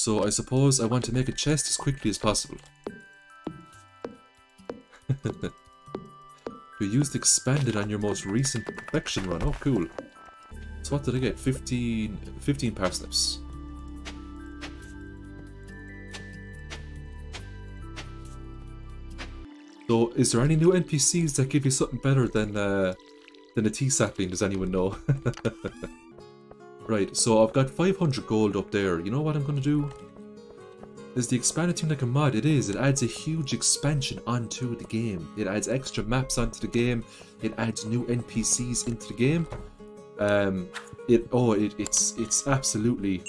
So I suppose I want to make a chest as quickly as possible. you used expanded on your most recent perfection run. Oh, cool. So what did I get? 15, 15 parsnips. So, is there any new NPCs that give you something better than uh, than a tea sapling? Does anyone know? right, so I've got 500 gold up there. You know what I'm going to do? Is the expanded team like a mod? It is. It adds a huge expansion onto the game. It adds extra maps onto the game. It adds new NPCs into the game. Um, it oh, it, it's it's absolutely,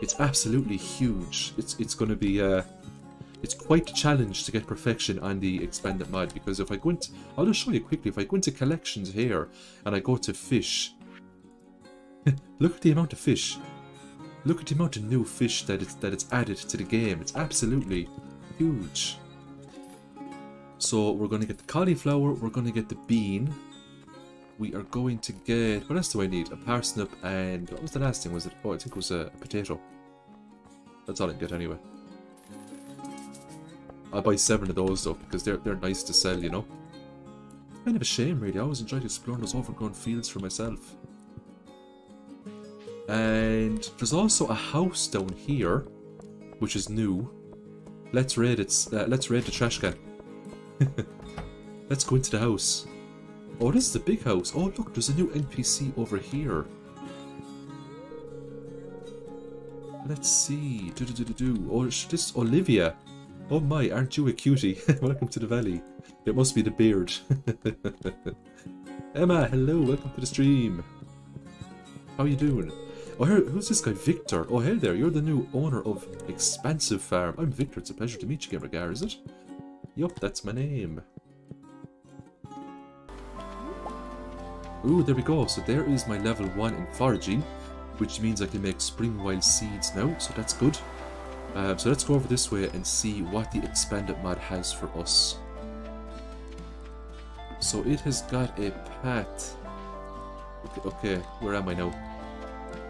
it's absolutely huge. It's it's going to be uh, it's quite a challenge to get perfection on the expanded mod because if I go into, I'll just show you quickly. If I go into collections here and I go to fish, look at the amount of fish. Look at the amount of new fish that it's, that it's added to the game. It's absolutely huge. So we're going to get the cauliflower, we're going to get the bean. We are going to get... What else do I need? A parsnip and... What was the last thing? Was it... Oh, I think it was a, a potato. That's all I get anyway. I'll buy seven of those though, because they're, they're nice to sell, you know? Kind of a shame, really. I always enjoyed exploring those overgrown fields for myself. And there's also a house down here, which is new. Let's raid it. Uh, let's raid the trash can. let's go into the house. Oh, this is the big house. Oh, look, there's a new NPC over here. Let's see. Do do do do do. Oh, this Olivia. Oh my, aren't you a cutie? welcome to the valley. It must be the beard. Emma, hello, welcome to the stream. How are you doing? Oh, here, who's this guy? Victor. Oh, hey there. You're the new owner of Expansive Farm. I'm Victor. It's a pleasure to meet you, Gamergar, is it? Yup, that's my name. Ooh, there we go. So there is my level 1 in foraging, which means I can make spring wild seeds now, so that's good. Um, so let's go over this way and see what the expanded mod has for us. So it has got a path. Okay, okay, where am I now?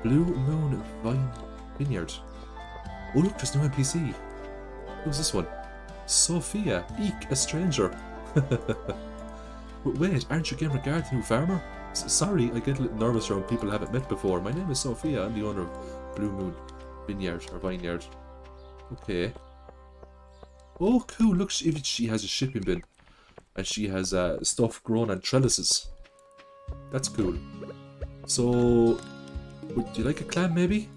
Blue Moon Vine Vineyard. Oh look, there's no NPC. Who's this one? Sophia. Eek, a stranger. But Wait, aren't you getting regard to new farmer? S sorry, I get a little nervous around people I haven't met before. My name is Sophia. I'm the owner of Blue Moon Vineyard or Vineyard. Okay. Oh, cool. Look, she, she has a shipping bin. And she has uh, stuff grown on trellises. That's cool. So, would you like a clam, maybe?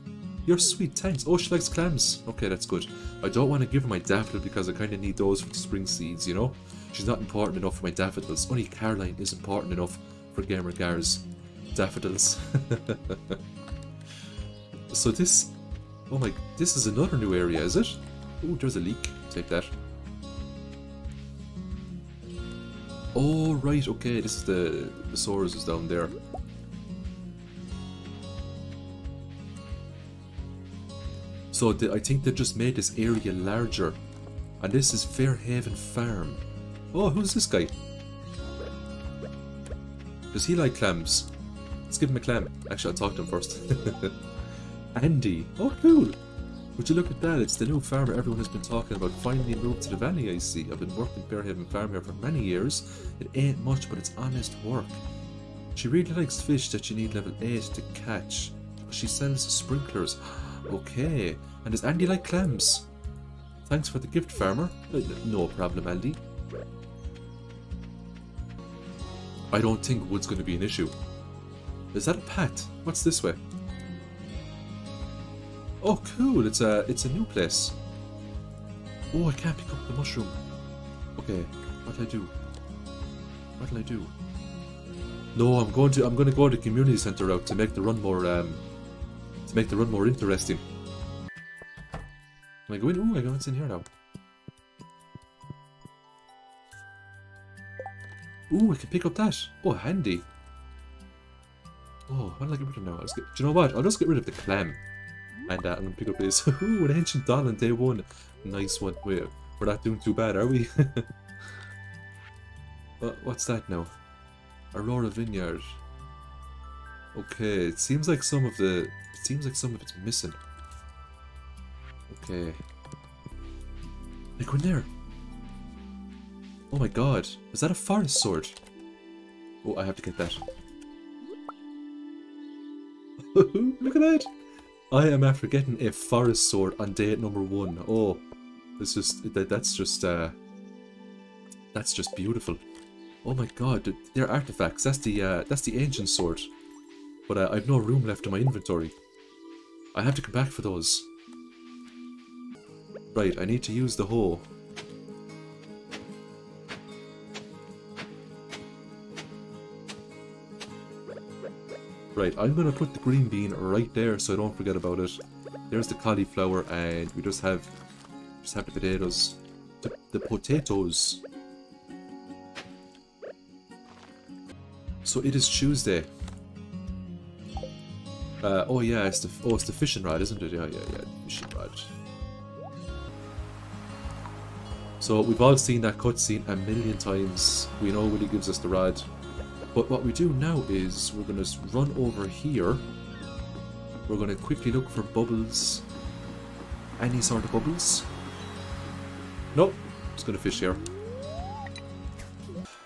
You're sweet, thanks. Oh, she likes clams. Okay, that's good. I don't want to give her my daffodil because I kind of need those for the spring seeds, you know? She's not important enough for my daffodils. Only Caroline is important enough for Gamer Gar's daffodils. so this... Oh my... This is another new area, is it? Oh, there's a leek. Take that. Oh, right, okay. This is the... The Soros is down there. So I think they just made this area larger. And this is Fairhaven Farm. Oh, who's this guy? Does he like clams? Let's give him a clam. Actually, I'll talk to him first. Andy. Oh, cool. Would you look at that? It's the new farmer everyone has been talking about. Finally moved to the valley, I see. I've been working Fairhaven Farm here for many years. It ain't much, but it's honest work. She really likes fish that you need level 8 to catch. She sells sprinklers. Okay. And does Andy like clams? Thanks for the gift, farmer. Uh, no problem, Andy. I don't think wood's going to be an issue. Is that a pet? What's this way? Oh, cool! It's a it's a new place. Oh, I can't pick up the mushroom. Okay, what'll I do? What'll I do? No, I'm going to I'm going to go to the community center route to make the run more um make the run more interesting. Can I go in? Ooh, I go in here now. Ooh, I can pick up that. Oh, handy. Oh, what will I get rid of now? Get, do you know what? I'll just get rid of the clam. And uh, I'm going to pick up this. Ooh, an ancient doll on day one. Nice one. Wait, we're not doing too bad, are we? what, what's that now? Aurora Vineyard. Okay, it seems like some of the... It seems like some of it's missing. Okay. Like in there. Oh my god. Is that a forest sword? Oh, I have to get that. Look at that! I am after getting a forest sword on day number one. Oh, it's just that that's just uh, that's just beautiful. Oh my god, they're artifacts. That's the uh, that's the ancient sword. But uh, I've no room left in my inventory. I have to come back for those. Right, I need to use the hoe. Right, I'm gonna put the green bean right there so I don't forget about it. There's the cauliflower and we just have just have the potatoes. The, the potatoes. So it is Tuesday. Uh, oh yeah, it's the oh it's the fishing rod, isn't it? Yeah, yeah, yeah, fishing rod. So we've all seen that cutscene a million times. We know he gives us the rod. But what we do now is we're going to run over here. We're going to quickly look for bubbles. Any sort of bubbles. Nope. Just to fish here.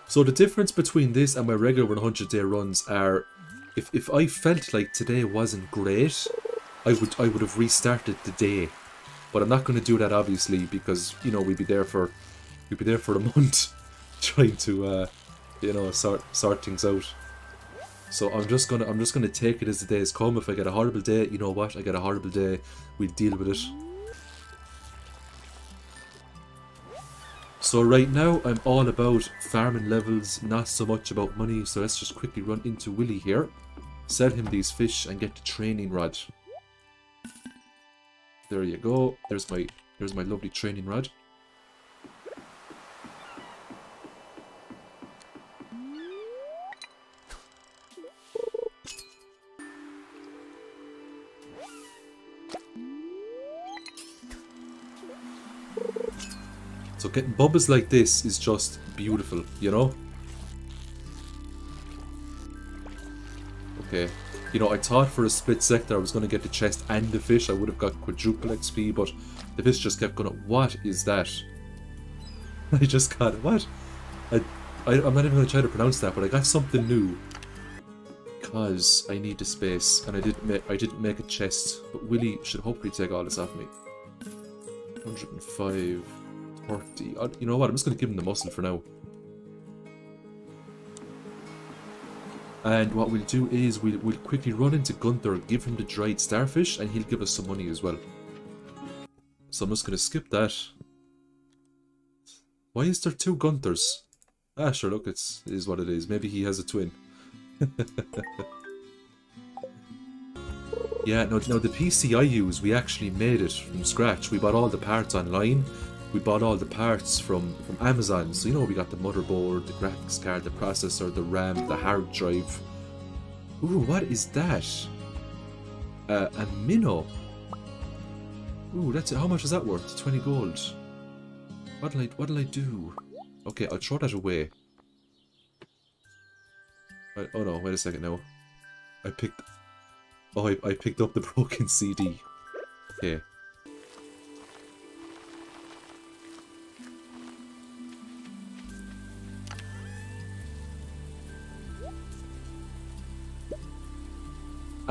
So the difference between this and my regular 100 day runs are if, if I felt like today wasn't great, I would I would have restarted the day. But I'm not going to do that obviously because you know we'd be there for we'd be there for a month trying to uh, you know, sort sort things out. So I'm just gonna I'm just gonna take it as the day has come. If I get a horrible day, you know what? I get a horrible day. We'll deal with it. So right now I'm all about farming levels, not so much about money. So let's just quickly run into Willy here, sell him these fish, and get the training rod. There you go. There's my there's my lovely training rod. So getting bubbles like this is just beautiful, you know? Okay. You know, I thought for a split second I was going to get the chest and the fish. I would have got quadruple XP, but the fish just kept going, what is that? I just got, what? I, I, I'm not even going to try to pronounce that, but I got something new. Because I need the space, and I didn't make, I didn't make a chest. But Willy should hopefully take all this off me. 105... 40. Uh, you know what? I'm just going to give him the mussel for now. And what we'll do is we'll, we'll quickly run into Gunther, give him the dried starfish, and he'll give us some money as well. So I'm just going to skip that. Why is there two Gunthers? Ah, sure, look, it's, it is what it is. Maybe he has a twin. yeah, no, no, the PC I use, we actually made it from scratch. We bought all the parts online, we bought all the parts from, from Amazon. So, you know, we got the motherboard, the graphics card, the processor, the RAM, the hard drive. Ooh, what is that? Uh, a Minnow. Ooh, that's it. How much is that worth? 20 gold. What'll I, what'll I do? Okay, I'll throw that away. I, oh no, wait a second now. I picked... Oh, I, I picked up the broken CD. Okay.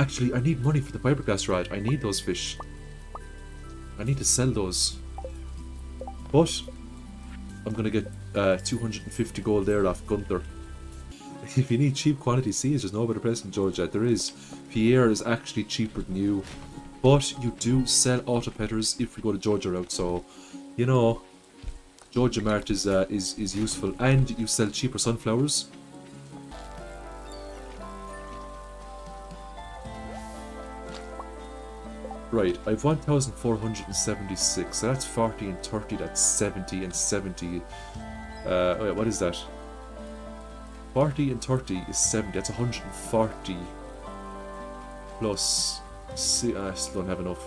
Actually, I need money for the fiberglass rod. I need those fish. I need to sell those. But, I'm gonna get uh, 250 gold there off Gunther. if you need cheap quality seeds, there's no better place in Joja. There is. Pierre is actually cheaper than you. But you do sell auto petters if we go to Joja route, so, you know, Joja Mart is, uh, is, is useful. And you sell cheaper sunflowers. Right, I have 1,476, so that's 40 and 30, that's 70 and 70. Uh, oh yeah, what is that? 40 and 30 is 70, that's 140. Plus, see, I still don't have enough.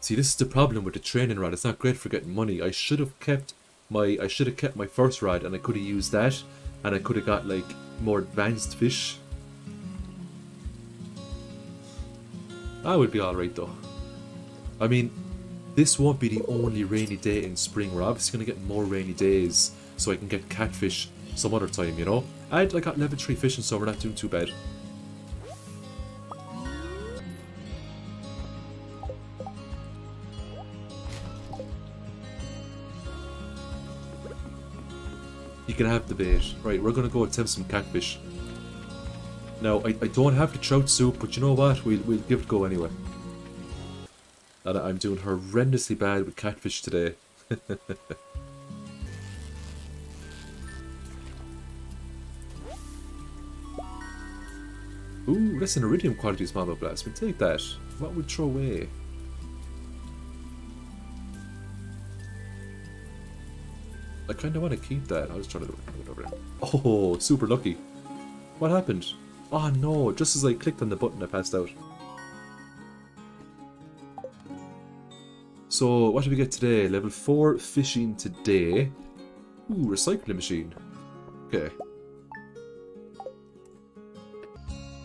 See, this is the problem with the training rod, it's not great for getting money. I should have kept my, I should have kept my first rod and I could have used that, and I could have got like more advanced fish That would be alright though. I mean, this won't be the only rainy day in spring. We're obviously going to get more rainy days so I can get catfish some other time, you know? I had, I got level 3 fishing so we're not doing too bad. You can have the bait. Right, we're gonna go attempt some catfish. Now, I, I don't have the trout soup, but you know what? We'll, we'll give it a go anyway. And I'm doing horrendously bad with catfish today. Ooh, that's an iridium quality small blast. We'll take that. What would throw away? I kind of want to keep that. I was trying to do it over there. Oh, super lucky. What happened? Oh no, just as I clicked on the button I passed out. So, what did we get today? Level 4 fishing today. Ooh, recycling machine. Okay.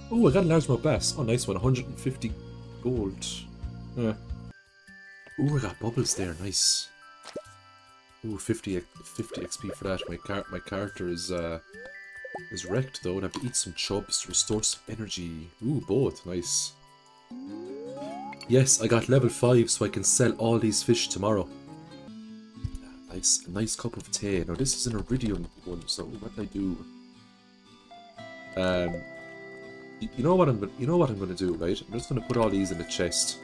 Oh, I got a largemouth bass. Oh, nice one. 150 gold. Yeah. Ooh, I got bubbles there. Nice. Ooh, 50, 50 XP for that. My my character is uh is wrecked though, and I have to eat some chubs to restore some energy. Ooh, both. Nice. Yes, I got level 5 so I can sell all these fish tomorrow. Nice, nice cup of tea. Now this is an iridium one, so what I do? Um, you know what I'm you know what I'm gonna do, right? I'm just gonna put all these in the chest.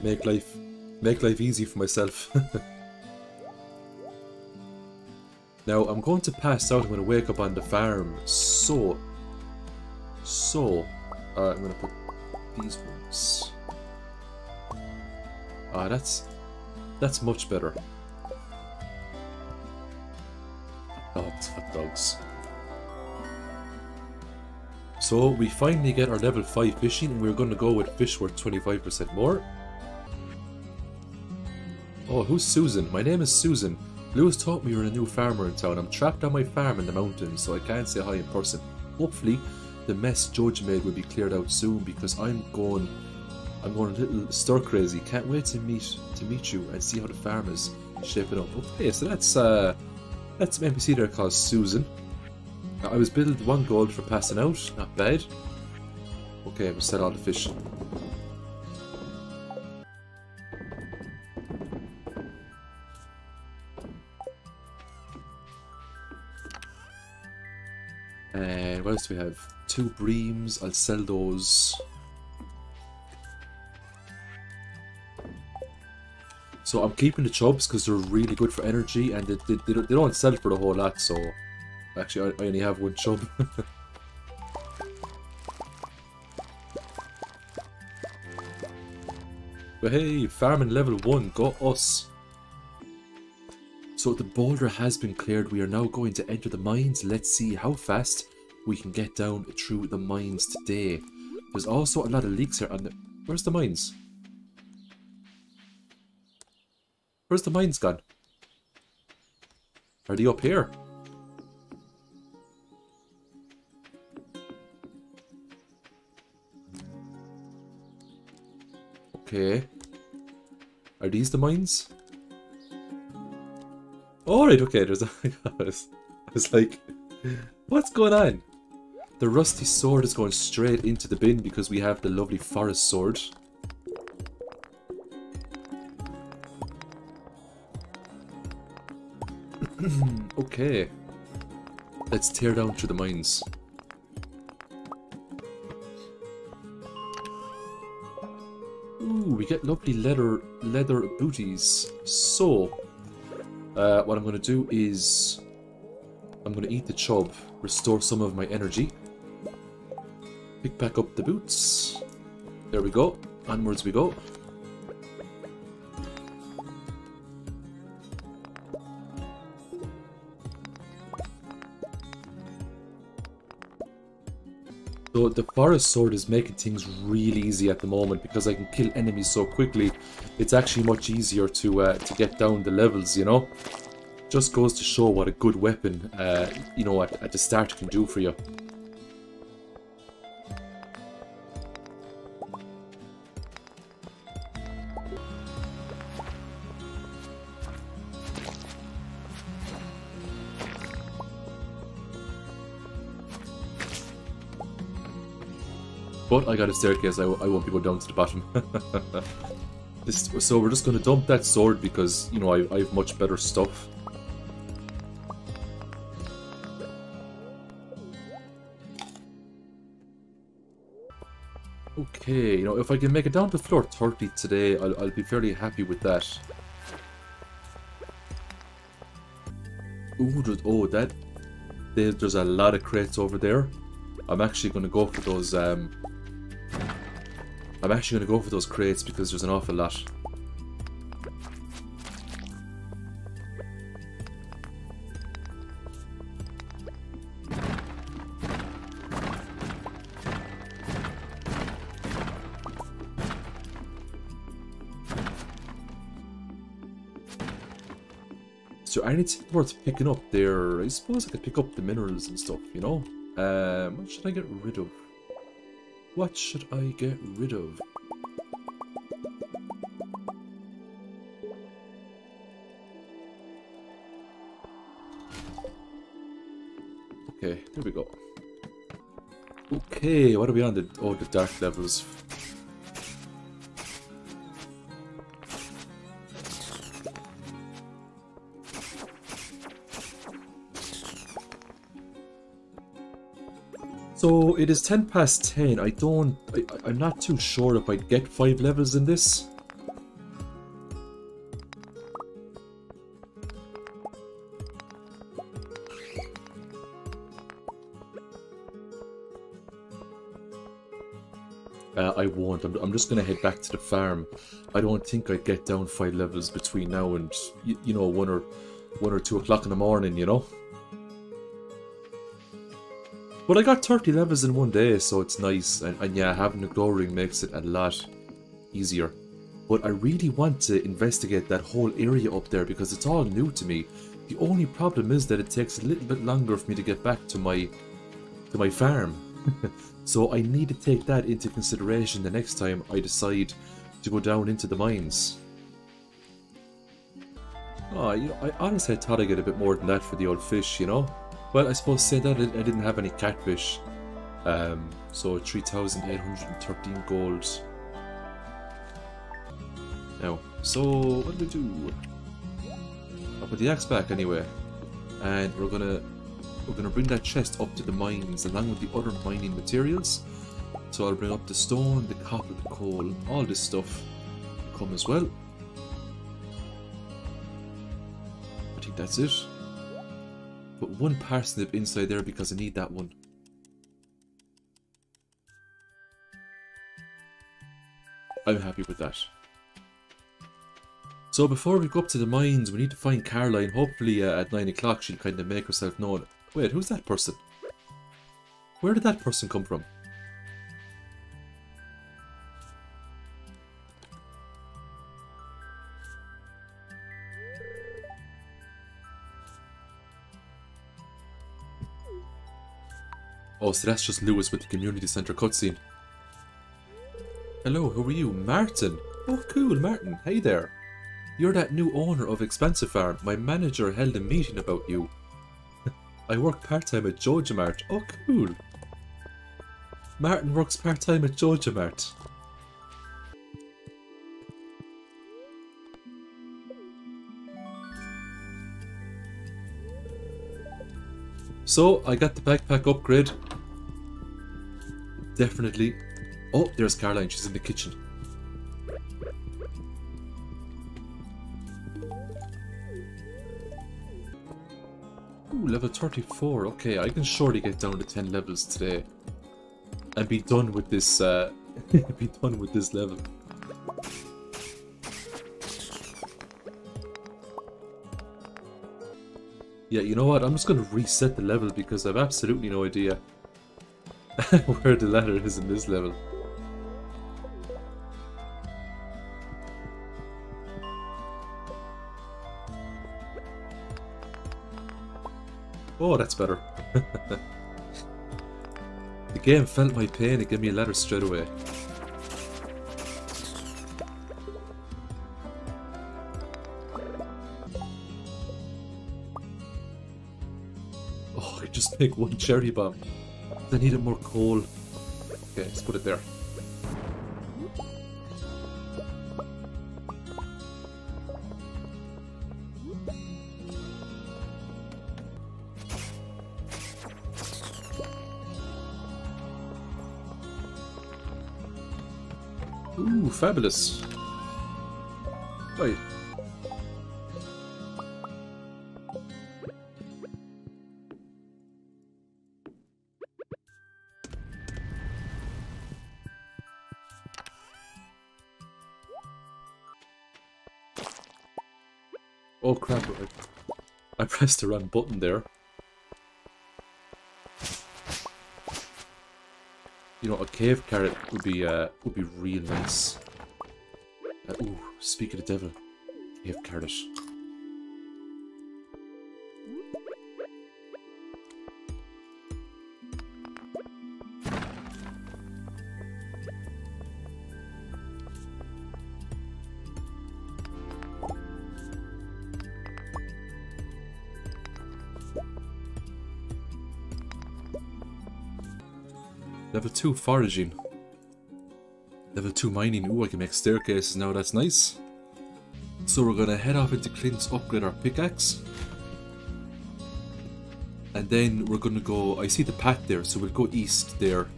Make life make life easy for myself. now I'm going to pass out, I'm gonna wake up on the farm, so so uh, I'm gonna put these ones. Ah, uh, that's that's much better. Oh, it's hot dogs. So we finally get our level 5 fishing and we're going to go with fish worth 25% more. Oh, who's Susan? My name is Susan. Lewis told me you're a new farmer in town. I'm trapped on my farm in the mountains, so I can't say hi in person. Hopefully, the mess Joja made will be cleared out soon because I'm going I'm going a little stir crazy. Can't wait to meet to meet you and see how the farm is shaping up. Okay, so that's uh that's an NPC there called Susan. I was billed one gold for passing out, not bad. Okay, we'll sell all the fish. What else do we have? Two breams, I'll sell those. So I'm keeping the chubs because they're really good for energy and they, they, they, don't, they don't sell for the whole lot, so... Actually, I, I only have one chub. but hey, farming level 1, got us! So the boulder has been cleared, we are now going to enter the mines. Let's see how fast we can get down through the mines today. There's also a lot of leeks here the... Where's the mines? Where's the mines gone? Are they up here? Okay. Are these the mines? Alright, okay, there's a... I was like, what's going on? The rusty sword is going straight into the bin because we have the lovely forest sword. okay. Let's tear down through the mines. Ooh, we get lovely leather leather booties. So, uh, what I'm going to do is I'm going to eat the chub, restore some of my energy. Pick back up the boots. There we go. Onwards we go. So the forest sword is making things really easy at the moment because I can kill enemies so quickly. It's actually much easier to uh, to get down the levels, you know. Just goes to show what a good weapon, uh, you know, at, at the start can do for you. But I got a staircase, I, I won't be going down to the bottom. this, so we're just going to dump that sword because, you know, I, I have much better stuff. Okay, you know, if I can make it down to floor 30 today, I'll, I'll be fairly happy with that. Ooh, oh, that... there's a lot of crates over there. I'm actually going to go for those, um... I'm actually going to go for those crates because there's an awful lot. So anything worth picking up there? I suppose I could pick up the minerals and stuff, you know? Um, what should I get rid of? What should I get rid of? Okay, there we go. Okay, what are we on? The, oh, the dark levels. So it is 10 past 10. I don't... I, I'm not too sure if I get 5 levels in this. Uh, I won't. I'm, I'm just going to head back to the farm. I don't think I'd get down 5 levels between now and, you, you know, 1 or, 1 or 2 o'clock in the morning, you know? But I got 30 levels in one day, so it's nice. And, and yeah, having a glow ring makes it a lot easier. But I really want to investigate that whole area up there because it's all new to me. The only problem is that it takes a little bit longer for me to get back to my to my farm. so I need to take that into consideration the next time I decide to go down into the mines. Oh, you know, I honestly thought I'd get a bit more than that for the old fish, you know? Well, I suppose say that I didn't have any catfish. Um, so 3,813 gold. Now, so what do we do? I'll put the axe back anyway. And we're gonna we're gonna bring that chest up to the mines along with the other mining materials. So I'll bring up the stone, the copper, the coal, all this stuff come as well. I think that's it. Put one parsnip inside there because I need that one. I'm happy with that. So before we go up to the mines, we need to find Caroline. Hopefully uh, at 9 o'clock she'll kind of make herself known. Wait, who's that person? Where did that person come from? Oh, so that's just Lewis with the community center cutscene. Hello, who are you? Martin? Oh, cool, Martin. Hey there. You're that new owner of Expansive Farm. My manager held a meeting about you. I work part-time at Joja Mart. Oh, cool. Martin works part-time at Joja Mart. So, I got the backpack upgrade. Definitely. Oh, there's Caroline. She's in the kitchen. Ooh, level 34. Okay, I can surely get down to 10 levels today. And be done with this, uh, be done with this level. Yeah, you know what? I'm just going to reset the level because I've absolutely no idea where the ladder is in this level. Oh, that's better. the game felt my pain and gave me a ladder straight away. Oh, I just make one cherry bomb. I needed more coal. Okay, let's put it there. Ooh, fabulous. Wait. Oh crap, I pressed the wrong button there. You know, a cave carrot would be uh, would be real nice. Uh, ooh, speak of the devil, cave carrot. 2 foraging. Level 2 mining. Ooh, I can make staircases now, that's nice. So we're gonna head off into Clint's upgrade our pickaxe. And then we're gonna go, I see the path there, so we'll go east there.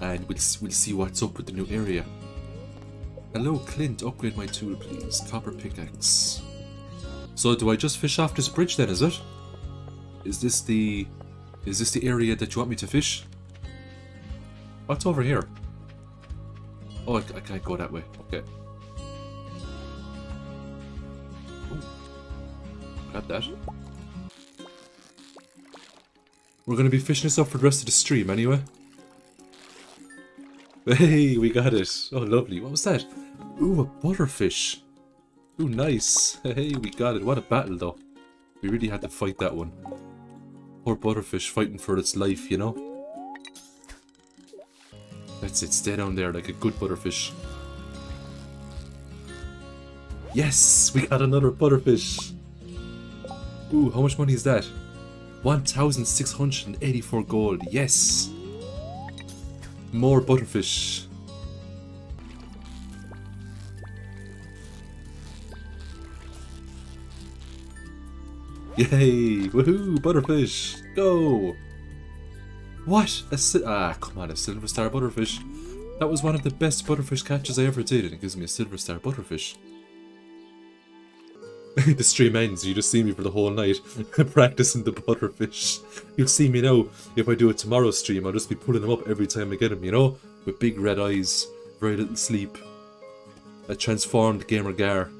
And we'll, we'll see what's up with the new area. Hello Clint, upgrade my tool please. Copper pickaxe. So do I just fish off this bridge then, is it? Is this the... Is this the area that you want me to fish? What's over here? Oh, I, I can't go that way. Okay. Ooh. Got that. We're to be fishing this up for the rest of the stream anyway. Hey, we got it. Oh, lovely. What was that? Ooh, a butterfish. Ooh, nice. Hey, we got it. What a battle, though. We really had to fight that one. Poor butterfish fighting for its life, you know? That's it, stay down there like a good butterfish. Yes, we got another butterfish. Ooh, how much money is that? 1,684 gold, yes. More butterfish. Yay! Woohoo! Butterfish! Go! What? A ah, come on, a silver star butterfish. That was one of the best butterfish catches I ever did, and it gives me a silver star butterfish. the stream ends, you just see me for the whole night practicing the butterfish. You'll see me now, if I do a tomorrow stream, I'll just be pulling them up every time I get them, you know? With big red eyes, very little sleep. A transformed Gamer Gar.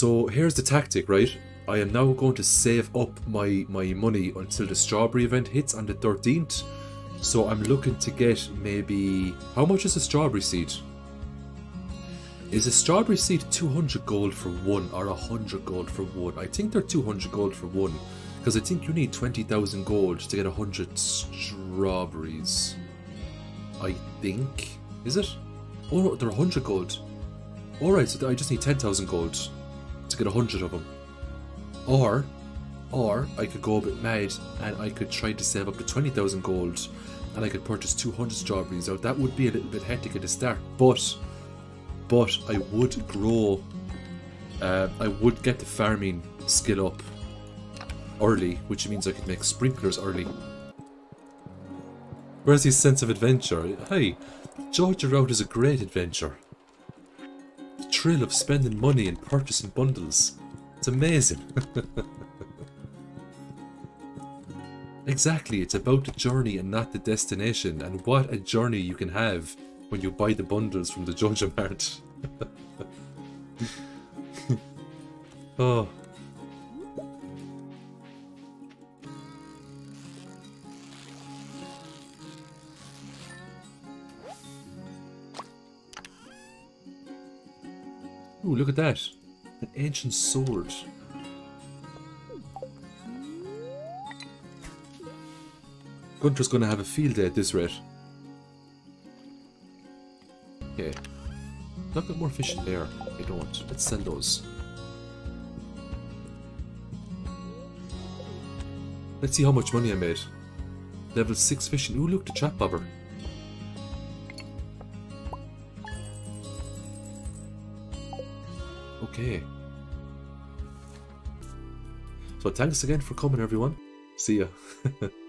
So here's the tactic, right? I am now going to save up my, my money until the strawberry event hits on the 13th. So I'm looking to get maybe... How much is a strawberry seed? Is a strawberry seed 200 gold for one or 100 gold for one? I think they're 200 gold for one. Because I think you need 20,000 gold to get 100 strawberries. I think. Is it? Oh they're 100 gold. Alright, so I just need 10,000 gold get a hundred of them. Or, or I could go a bit mad and I could try to save up to 20,000 gold and I could purchase 200 strawberries. Now that would be a little bit hectic at the start, but, but I would grow, uh, I would get the farming skill up early, which means I could make sprinklers early. Where's his sense of adventure? Hey, Georgia Road is a great adventure thrill of spending money and purchasing bundles. It's amazing. exactly, it's about the journey and not the destination, and what a journey you can have when you buy the bundles from the Joja Mart. oh. Ooh, look at that. An ancient sword. Gunther's gonna have a field day at this rate. Okay. Not got more fish in there. I don't. Let's sell those. Let's see how much money I made. Level 6 fishing. Ooh, look, the trap bobber. Okay. So thanks again for coming, everyone. See ya.